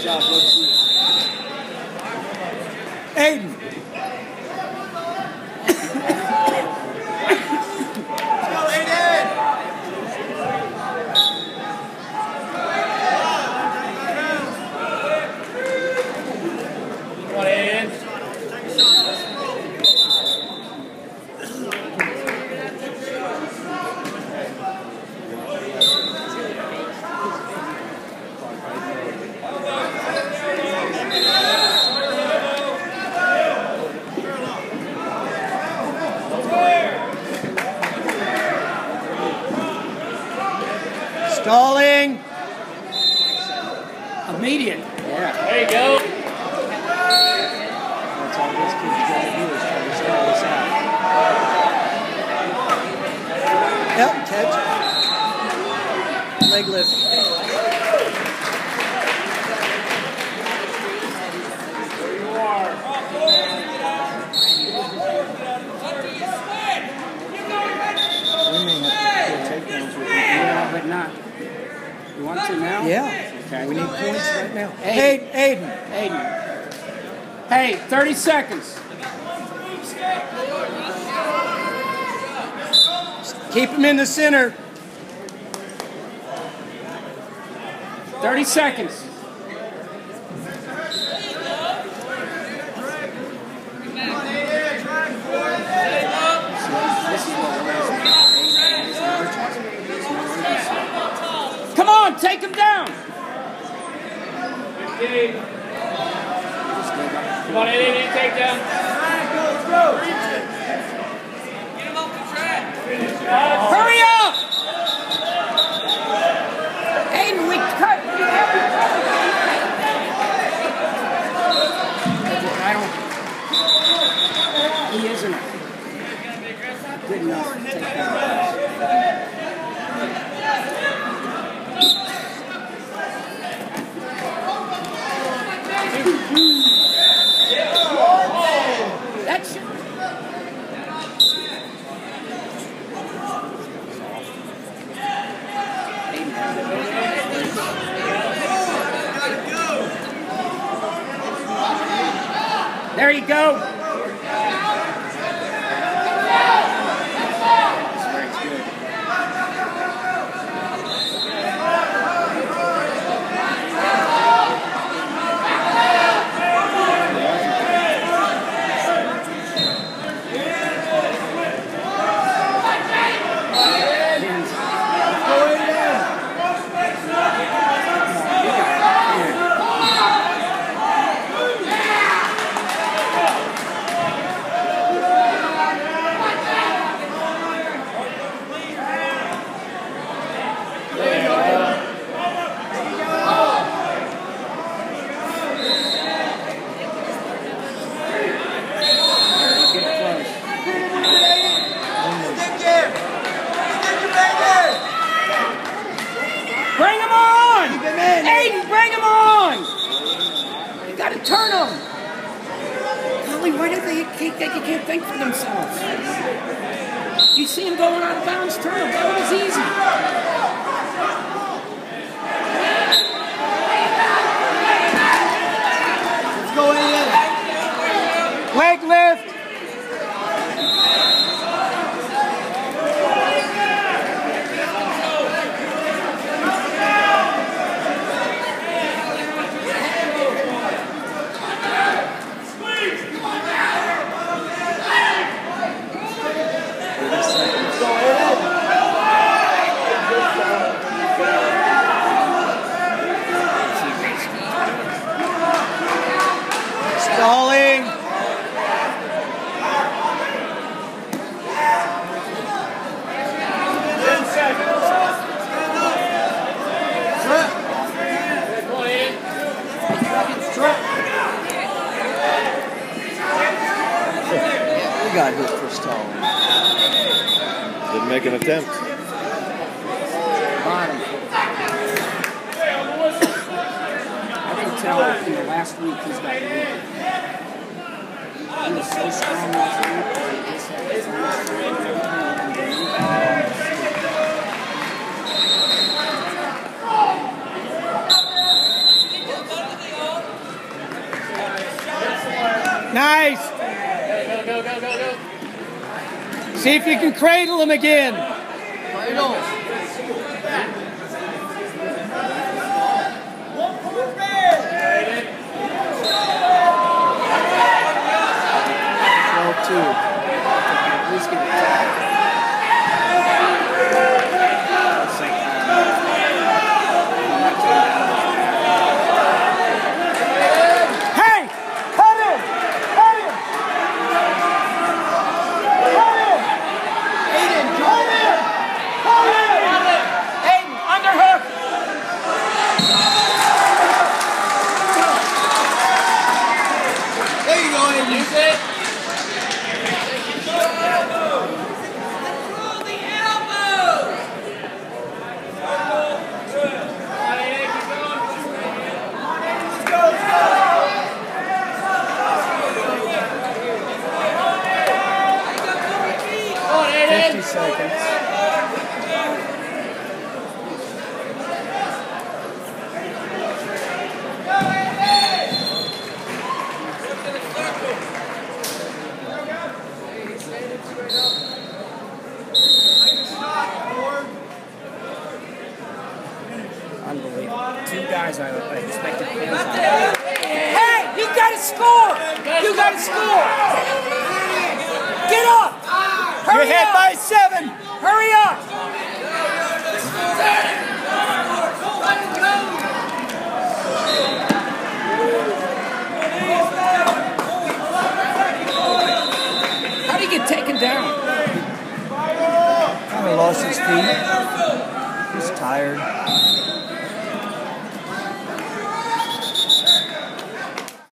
下周四。Stalling. Immediate. Yeah. There you go. That's all this kid's got to do is try to stall this out. Yep, catch. Leg lift. You are. We may have to pull takedowns with you. Yeah, but not. You want to now? Yeah. Okay. We need points right now. Aiden. Aiden. Aiden. Hey, 30 seconds. Keep him in the center. 30 seconds. Take him down. Come on, Aiden. Aiden, take down. Hurry up! Aiden, we cut. I don't. He isn't good enough to take that. That's. There you go. Get close. Bring him on! Aiden, bring him on! You gotta turn him! Golly, why do they can't, they can't think for themselves? You see him going out of bounds, turn him. That was easy. first. Didn't make an attempt. Bottom. I can tell the last week he's got. He was so strong last week. Nice. See if you can cradle him again two. At least get a tackle. Hey! Cut him! Cut him! Cut him! Aiden, cut him! Cut him! Aiden, underhook. There you go, Aiden. Use it. Come on, Aiden, keep going. Come on, Aiden. 50 seconds. Unbelievable. Two guys I, I expected Hey, you gotta score! You gotta score! Get up! You're Hurry ahead up! by seven. Hurry up! How do you get taken down? Kind of lost his feet. He's tired.